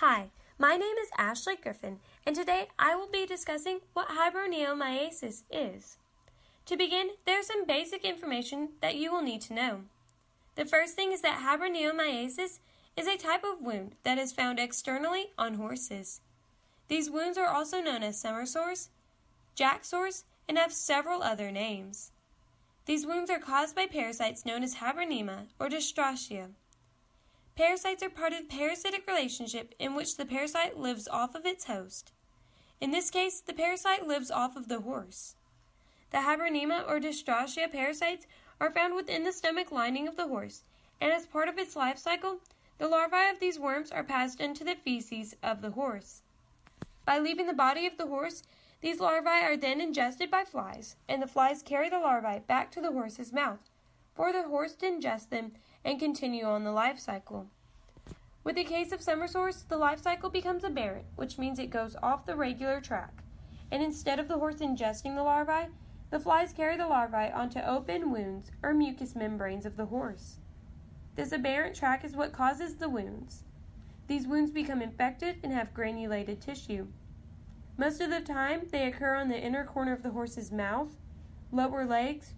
Hi, my name is Ashley Griffin, and today I will be discussing what habronemiasis is. To begin, there's some basic information that you will need to know. The first thing is that habronemiasis is a type of wound that is found externally on horses. These wounds are also known as summer sores, jack sores, and have several other names. These wounds are caused by parasites known as Habronema or Distrachea. Parasites are part of the parasitic relationship in which the parasite lives off of its host. In this case, the parasite lives off of the horse. The Habronema or Distrachea parasites are found within the stomach lining of the horse, and as part of its life cycle, the larvae of these worms are passed into the feces of the horse. By leaving the body of the horse, these larvae are then ingested by flies, and the flies carry the larvae back to the horse's mouth, for the horse to ingest them and continue on the life cycle. With the case of summer sores, the life cycle becomes aberrant, which means it goes off the regular track. And instead of the horse ingesting the larvae, the flies carry the larvae onto open wounds or mucous membranes of the horse. This aberrant track is what causes the wounds. These wounds become infected and have granulated tissue. Most of the time, they occur on the inner corner of the horse's mouth, lower legs,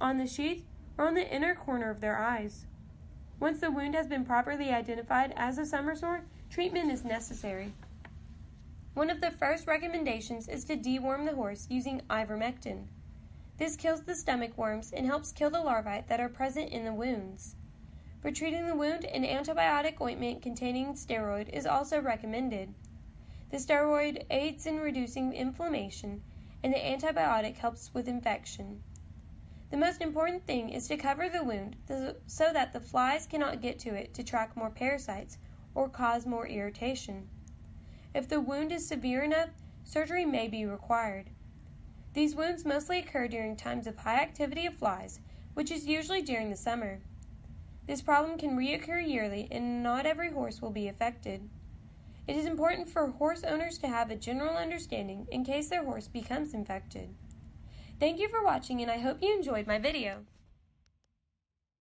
on the sheath, or on the inner corner of their eyes. Once the wound has been properly identified as a summer sore, treatment is necessary. One of the first recommendations is to deworm the horse using ivermectin. This kills the stomach worms and helps kill the larvae that are present in the wounds. For treating the wound, an antibiotic ointment containing steroid is also recommended. The steroid aids in reducing inflammation, and the antibiotic helps with infection. The most important thing is to cover the wound so that the flies cannot get to it to track more parasites or cause more irritation. If the wound is severe enough, surgery may be required. These wounds mostly occur during times of high activity of flies, which is usually during the summer. This problem can reoccur yearly, and not every horse will be affected. It is important for horse owners to have a general understanding in case their horse becomes infected. Thank you for watching and I hope you enjoyed my video.